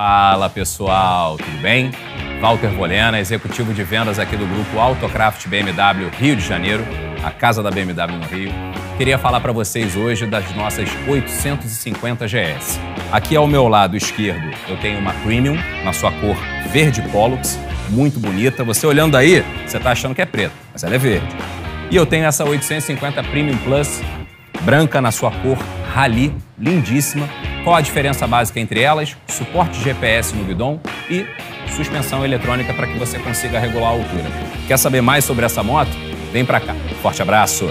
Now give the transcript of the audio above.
Fala pessoal, tudo bem? Walter Volena, executivo de vendas aqui do grupo Autocraft BMW Rio de Janeiro, a casa da BMW no Rio. Queria falar para vocês hoje das nossas 850 GS. Aqui ao meu lado esquerdo eu tenho uma Premium na sua cor verde Pollux, muito bonita. Você olhando aí, você está achando que é preta, mas ela é verde. E eu tenho essa 850 Premium Plus branca na sua cor Rally, lindíssima. Qual a diferença básica entre elas? Suporte GPS no guidão e suspensão eletrônica para que você consiga regular a altura. Quer saber mais sobre essa moto? Vem para cá. Forte abraço!